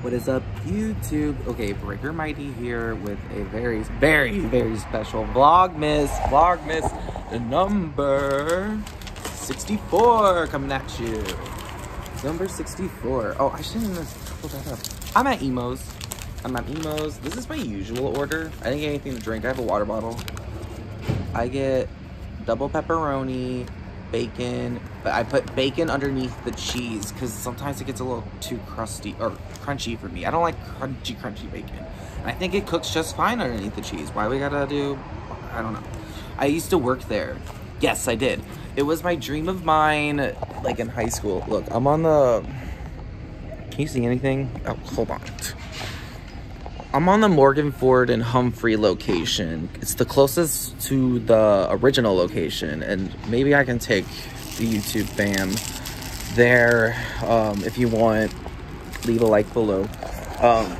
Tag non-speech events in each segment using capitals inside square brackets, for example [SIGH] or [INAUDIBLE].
What is up, YouTube? Okay, Breaker Mighty here with a very, very, very special Vlogmas, Vlogmas number 64 coming at you. Number 64. Oh, I shouldn't have pulled that up. I'm at Imo's. I'm at Imo's. This is my usual order. I didn't get anything to drink. I have a water bottle. I get double pepperoni, bacon, but I put bacon underneath the cheese because sometimes it gets a little too crusty or crunchy for me. I don't like crunchy, crunchy bacon. And I think it cooks just fine underneath the cheese. Why we gotta do, I don't know. I used to work there. Yes, I did. It was my dream of mine, like in high school. Look, I'm on the, can you see anything? Oh, hold on. I'm on the Morgan Ford and Humphrey location. It's the closest to the original location, and maybe I can take the YouTube fam there um, if you want. Leave a like below. Um,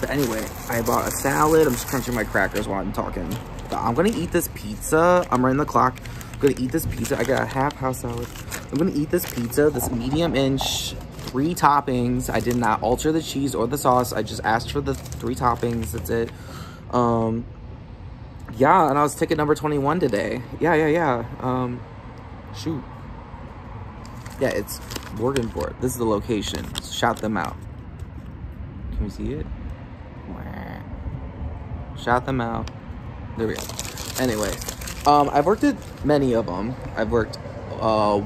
but anyway, I bought a salad. I'm just crunching my crackers while I'm talking. I'm gonna eat this pizza. I'm running the clock. I'm gonna eat this pizza. I got a half house salad. I'm gonna eat this pizza, this medium inch three toppings. I did not alter the cheese or the sauce. I just asked for the three toppings. That's it. Um, yeah, and I was ticket number 21 today. Yeah, yeah, yeah. Um, shoot. Yeah, it's Morgan Ford. This is the location. Shout them out. Can we see it? Shout them out. There we go. Anyway, um, I've worked at many of them. I've worked, uh,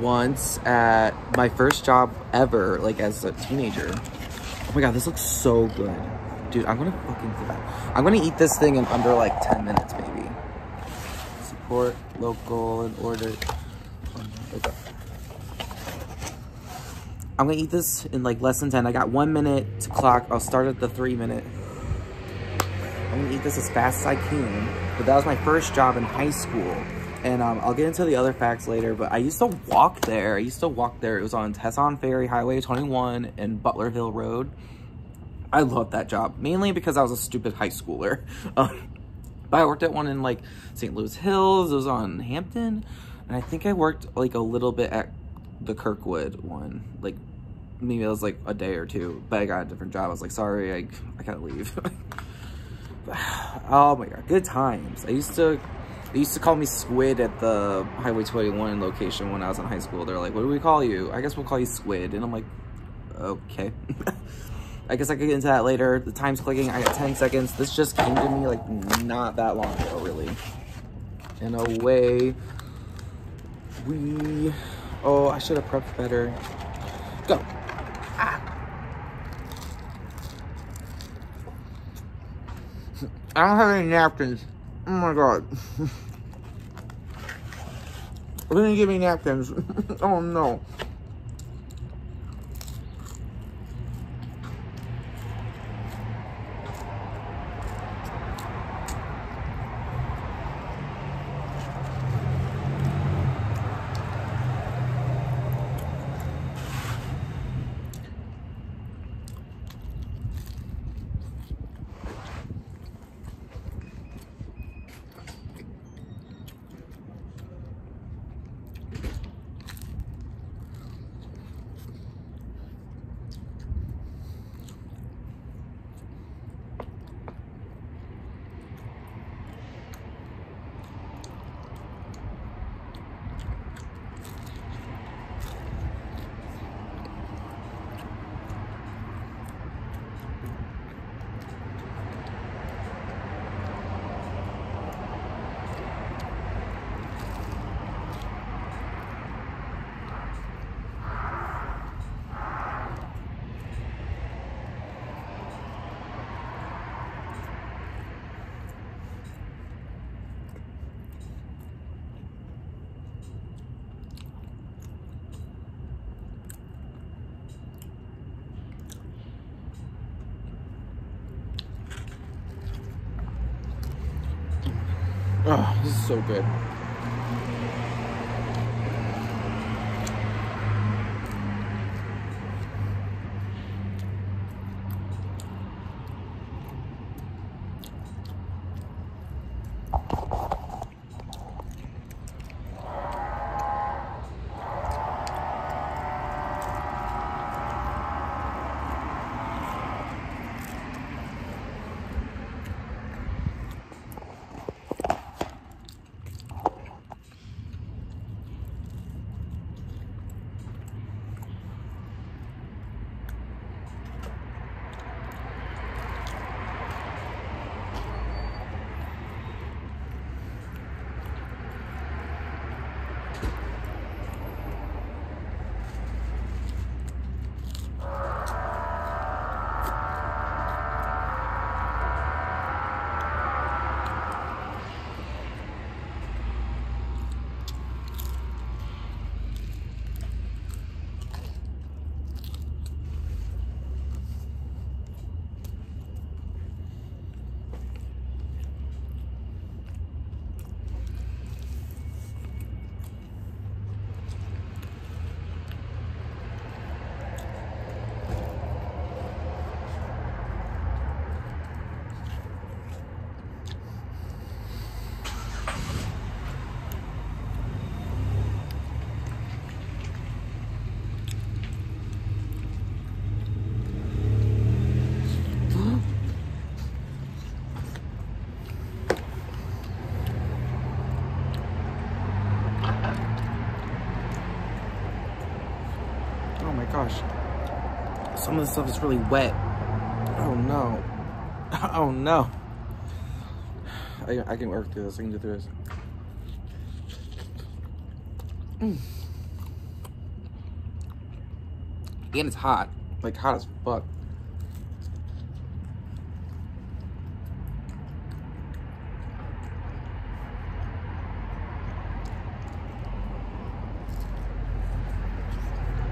once at my first job ever, like as a teenager. Oh my god, this looks so good. Dude, I'm gonna fucking do that. I'm gonna eat this thing in under like 10 minutes, maybe. Support local and order. Okay. I'm gonna eat this in like less than 10. I got one minute to clock. I'll start at the three minute. I'm gonna eat this as fast as I can. But that was my first job in high school. And um, I'll get into the other facts later, but I used to walk there. I used to walk there. It was on Tesson Ferry Highway 21 and Butler Hill Road. I loved that job, mainly because I was a stupid high schooler. [LAUGHS] Um, but I worked at one in like St. Louis Hills. It was on Hampton. And I think I worked like a little bit at the Kirkwood one. Like maybe it was like a day or two, but I got a different job. I was like, sorry, I, I gotta leave. [SIGHS] oh my God, good times. I used to they used to call me Squid at the Highway 21 location when I was in high school. They're like, what do we call you? I guess we'll call you Squid. And I'm like, okay. [LAUGHS] I guess I could get into that later. The time's clicking. I got 10 seconds. This just came to me like not that long ago, really. In a away we... Oh, I should have prepped better. Go. Ah. [LAUGHS] I don't have any napkins. Oh my god. [LAUGHS] They didn't give me napkins. [LAUGHS] oh no. Oh, this is so good. Some of the stuff is really wet. Oh no. [LAUGHS] Oh no. I, I can work through this. I can get through this. Mm. And it's hot. Like hot as fuck.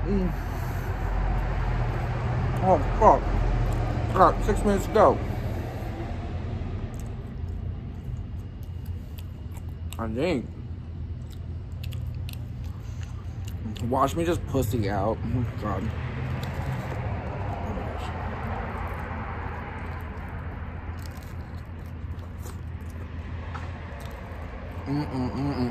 Mm. Oh, fuck. Right, six minutes to go. I think. Watch me just pussy out. Oh, God. Mm -mm -mm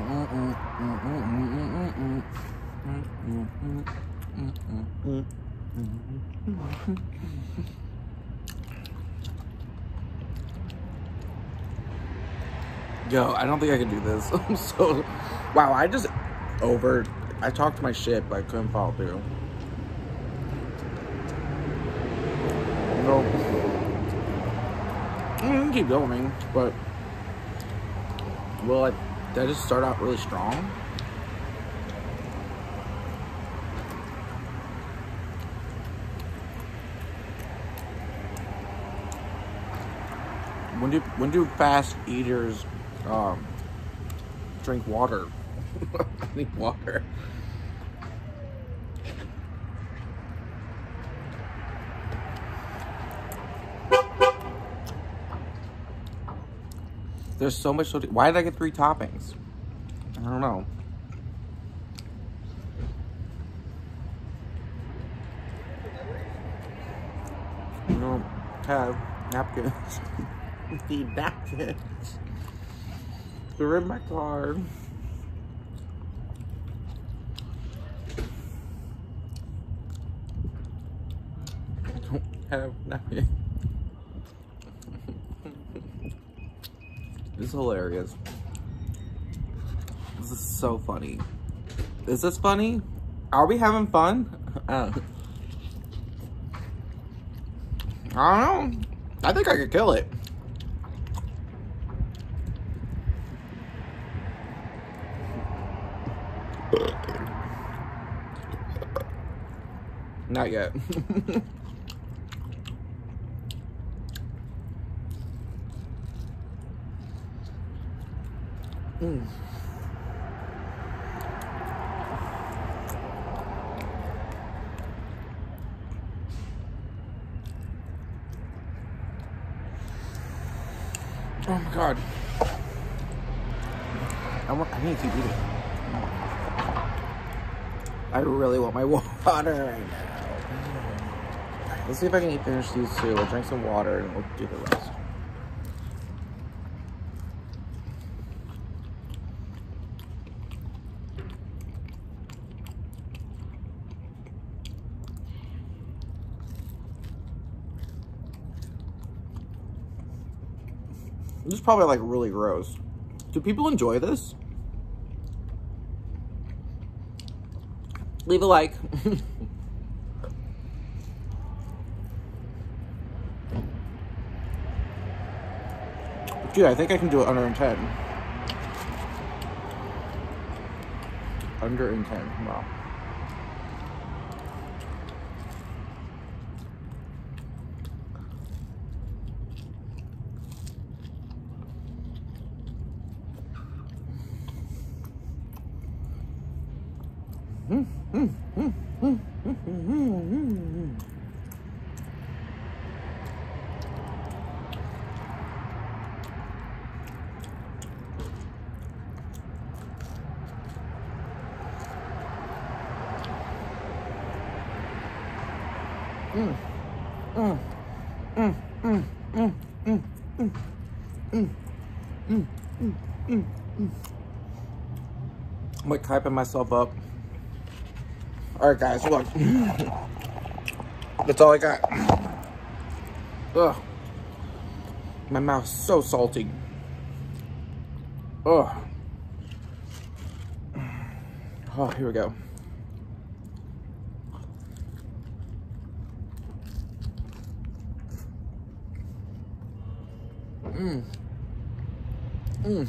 Yo, I don't think I can do this. [LAUGHS] I'm so wow. I just over. I talked my shit, but I couldn't follow through. No, I can keep going, but Well, I? Did I just start out really strong? When do when do fast eaters um, drink water? [LAUGHS] I need water. There's so much. So Why did I get three toppings? I don't know. I don't have napkins. [LAUGHS] need napkins. They're in my car. I don't have this is hilarious. This is so funny. Is this funny? Are we having fun? Uh, [LAUGHS] I don't know. I think I could kill it. Not yet. mm. Oh my god. I, want, I need to keep eating. I really want my [LAUGHS] water right now. Let's see if I can eat finish these two. We'll drink some water and we'll do the rest. This is probably like really gross. Do people enjoy this? Leave a like. [LAUGHS] Dude, I think I can do it under 10. Under 10, wow. Mm. I'm like hyping myself up. All right, guys, look. That's all I got. Ugh. My mouth's so salty. Ugh. Oh, here we go. Mmm. Mm.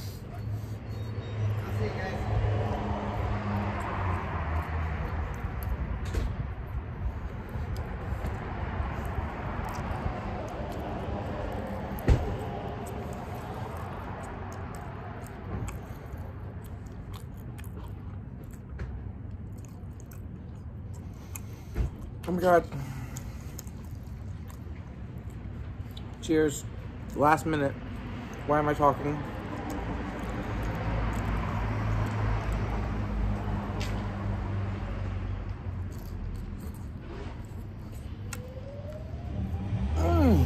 Oh my god. Cheers. Last minute. Why am I talking? Mm.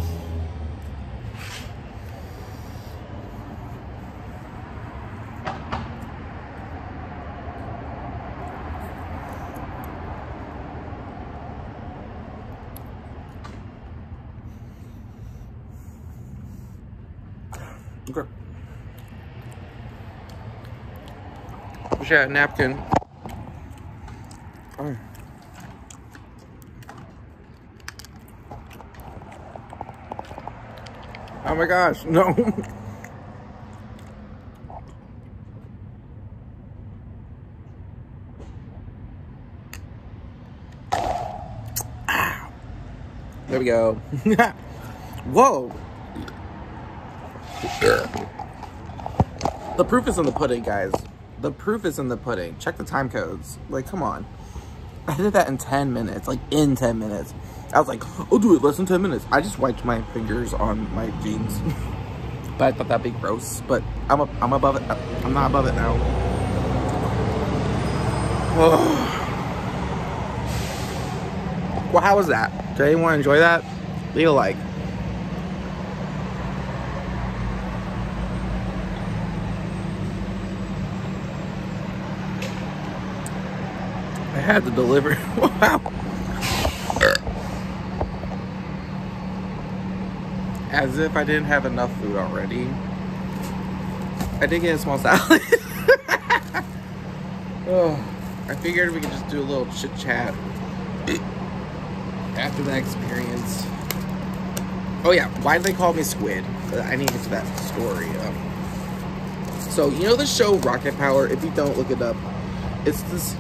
Okay. Wish I had a napkin. Oh. Oh my gosh, no. There we go. [LAUGHS] Whoa. The proof is in the pudding, guys. The proof is in the pudding. Check the time codes. Like, come on. I did that in 10 minutes, like in 10 minutes. I was like, I'll do it less than 10 minutes. I just wiped my fingers on my jeans. [LAUGHS] but I thought that'd be gross. But I'm, a, I'm above it. I'm not above it now. [SIGHS] well, how was that? Did anyone enjoy that? Leave a like. Had to deliver. [LAUGHS] wow. As if I didn't have enough food already. I did get a small [LAUGHS] salad. oh, I figured we could just do a little chit chat after that experience. Oh yeah, why do they call me Squid? I need to get to that story. Um, so you know the show Rocket Power? If you don't look it up, it's this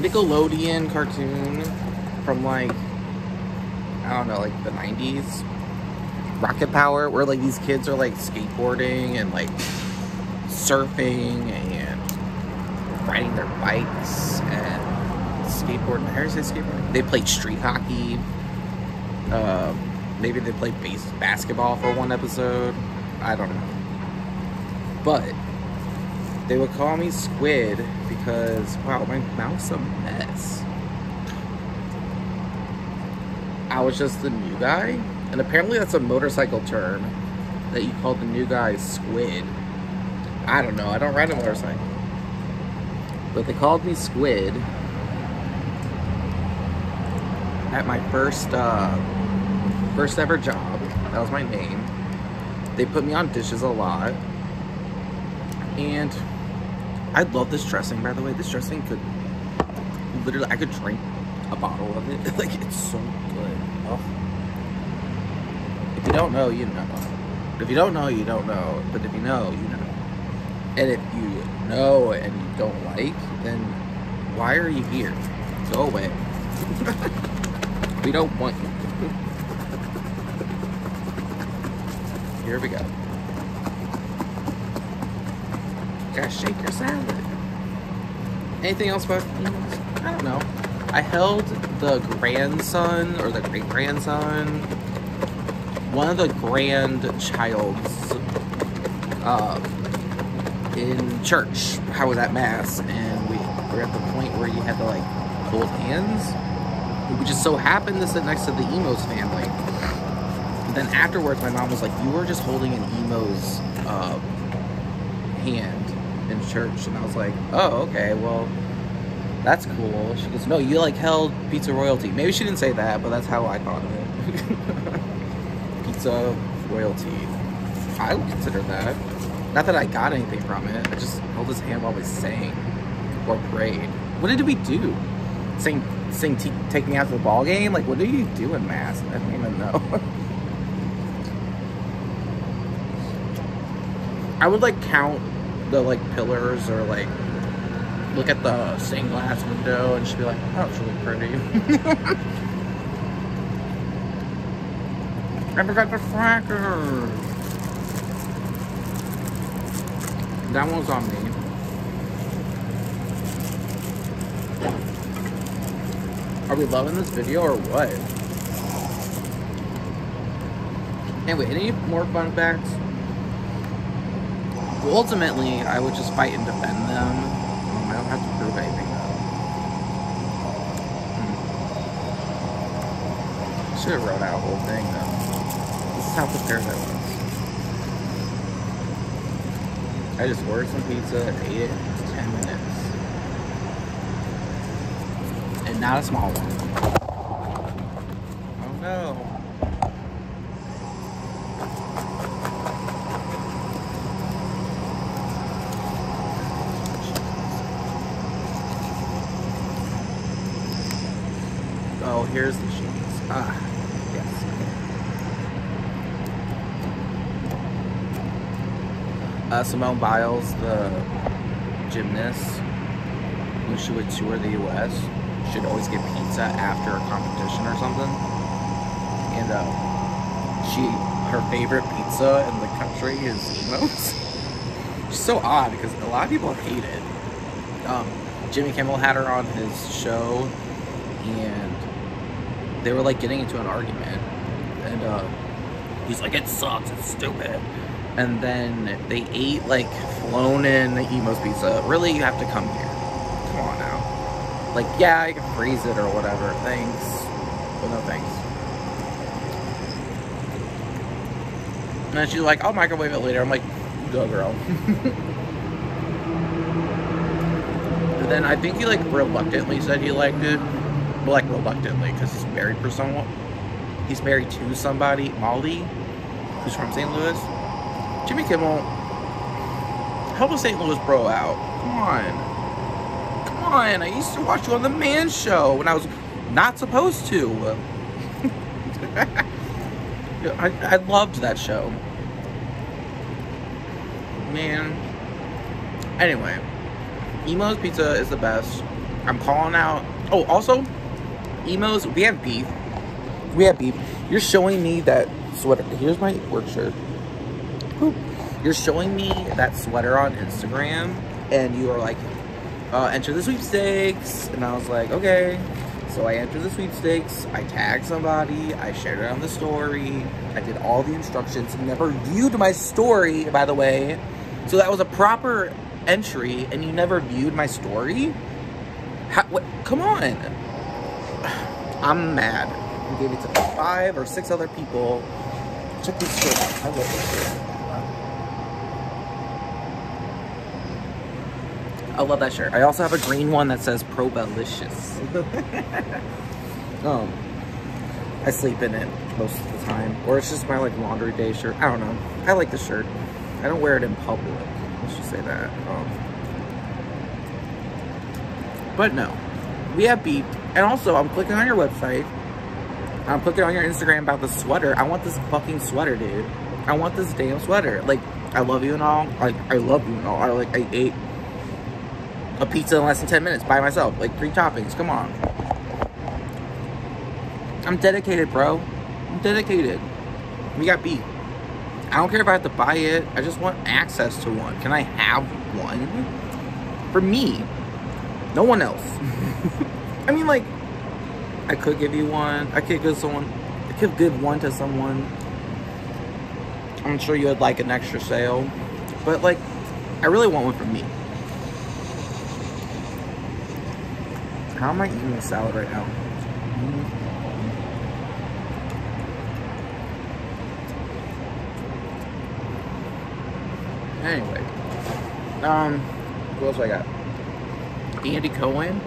Nickelodeon cartoon from like I don't know, like the 90s. Rocket Power, where like these kids are like skateboarding and like surfing and riding their bikes and skateboarding. Do you say skateboarding? They played street hockey. Uh, maybe they played base basketball for one episode. I don't know. But they would call me Squid because, wow, my mouth's a mess. I was just the new guy. And apparently that's a motorcycle term that you call the new guy Squid. I don't know. I don't ride a motorcycle. But they called me Squid at my first uh, first ever job. That was my name. They put me on dishes a lot. And I love this dressing, by the way. This dressing could literally, I could drink a bottle of it. [LAUGHS] like, it's so good. Oh. If you don't know, you know. If you don't know, you don't know. But if you know, you know. And if you know and you don't like, then why are you here? Go away. [LAUGHS] we don't want you. [LAUGHS] Here we go. Gotta shake your salad. Anything else about? I don't know. I held the grandson or the great grandson, one of the grandchilds, uh, in church. I was at mass, and we were at the point where you had to like hold hands. We just so happened to sit next to the Imo's family. And then afterwards, my mom was like, "You were just holding an Imo's uh, hand church. And I was like, oh, okay, well, that's cool. She goes, no, you like held pizza royalty. Maybe she didn't say that, but that's how I thought of it. [LAUGHS] pizza royalty. I would consider that. Not that I got anything from it. I just held his hand while we sang or prayed. What did we do? Sing, sing, take me out to the ball game? Like, what do you do in mass? I don't even know. [LAUGHS] I would like count the like pillars or like look at the stained glass window and just be like, oh, it's really pretty. [LAUGHS] I forgot the fracker. That one's on me. Are we loving this video or what? Anyway, any more fun facts? Ultimately, I would just fight and defend them. I don't have to prove anything though. Hmm. Should have wrote out whole thing though. This is how prepared I was. I just ordered some pizza and ate it in 10 minutes. And not a small one. Oh no. Oh, here's the cheese. Ah, yes. Uh, Simone Biles, the gymnast, when she would tour the U.S., should always get pizza after a competition or something. And uh, she, her favorite pizza in the country is. Which is [LAUGHS] so odd because a lot of people hate it. Um, Jimmy Kimmel had her on his show, and they were like getting into an argument, and uh, he's like, "It sucks, it's stupid." And then they ate like flown in Imo's pizza. Really, you have to come here. Come on now. Like, yeah, I can freeze it or whatever. Thanks, but no thanks. And then she's like, "I'll microwave it later." I'm like, "Go, girl." [LAUGHS] but then I think he like reluctantly said he liked it like reluctantly because he's married for someone. He's married to somebody, Molly, who's from St. Louis. Jimmy Kimmel, help a St. Louis bro out. Come on. Come on. I used to watch you on The Man Show when I was not supposed to. [LAUGHS] I, I loved that show. Man. Anyway, Imo's Pizza is the best. I'm calling out. Oh, also, Imo's, we have beef. We have beef. You're showing me that sweater. Here's my work shirt. You're showing me that sweater on Instagram, and you are like, uh, enter the sweepstakes. And I was like, okay. So I entered the sweepstakes. I tagged somebody. I shared it on the story. I did all the instructions. Never viewed my story, by the way. So that was a proper entry, and you never viewed my story? How, what, come on. I'm mad. We gave it to five or six other people. Check this shirt out. I love this shirt. I love that shirt. I also have a green one that says Probelicious. [LAUGHS] um, I sleep in it most of the time. Or it's just my like laundry day shirt. I don't know. I like the shirt. I don't wear it in public. Let's just say that. Um, but no, we have beef. And also, I'm clicking on your website. I'm clicking on your Instagram about the sweater. I want this fucking sweater, dude. I want this damn sweater. Like, I love you and all. Like, I love you and all. I like, I ate a pizza in less than 10 minutes by myself. Like, three toppings. Come on. I'm dedicated, bro. I'm dedicated. We got beef. I don't care if I have to buy it. I just want access to one. Can I have one? For me. No one else. [LAUGHS] I mean, like, I could give you one. I could give someone, I could give one to someone. I'm sure you would like an extra sale. But, like, I really want one for me. How am I eating a salad right now? Anyway. Um, what else I got? Andy Cohen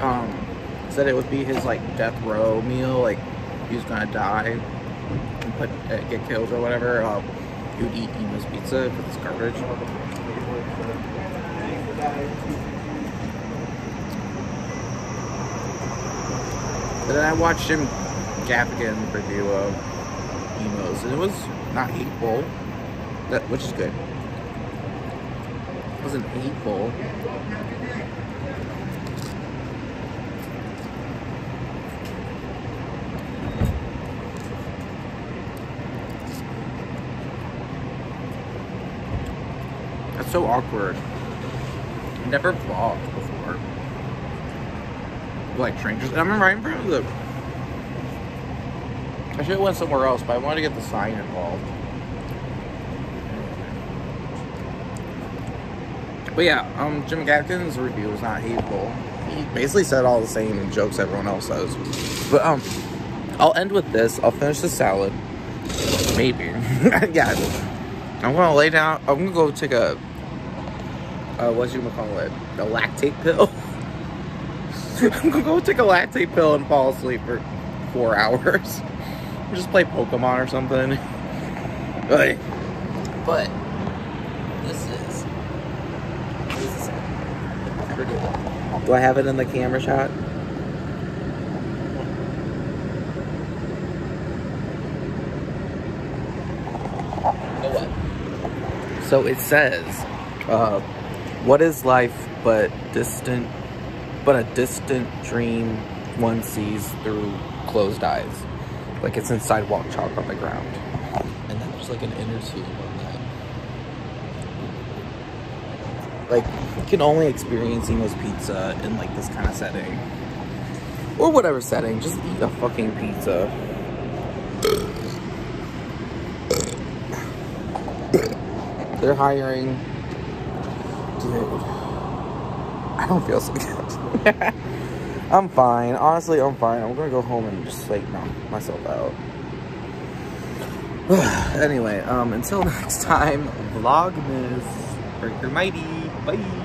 um, said it would be his like death row meal, like he was gonna die and put uh, get killed or whatever. Uh, he would eat Imo's pizza for this garbage. But then I watched Jim Gaffigan's review of Imo's, and it was not hateful, that which is good. It wasn't hateful. So awkward. Never vlogged before. Like strangers. I'm right in front of them. I should have went somewhere else, but I wanted to get the sign involved. But yeah, um, Jim Gaffigan's review was not hateful. He basically said all the same jokes everyone else says. But um, I'll end with this. I'll finish the salad. Maybe. [LAUGHS] yeah. I'm gonna lay down. I'm gonna go take a. Uh, what you call it? The Lactaid pill. I'm [LAUGHS] gonna go take a Lactaid pill and fall asleep for four hours. [LAUGHS] just play Pokemon or something. [LAUGHS] But, but this is this is pretty. Do I have it in the camera shot? So it says, uh, "What is life but distant, but a distant dream one sees through closed eyes?" Like it's in sidewalk chalk on the ground. And then there's like an inner tube on that. Like, you can only experience Imo's pizza in like this kind of setting. Or whatever setting, just eat a fucking pizza. They're hiring. Dude. I don't feel so good. [LAUGHS] I'm fine. Honestly, I'm fine. I'm gonna go home and just like knock myself out. [SIGHS] anyway, um, until [LAUGHS] next time, Vlogmas, Breaker Mighty, bye.